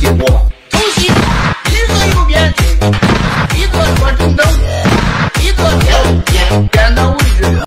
起过。偷袭，一个右边，一个传中灯，一个点点点的位置。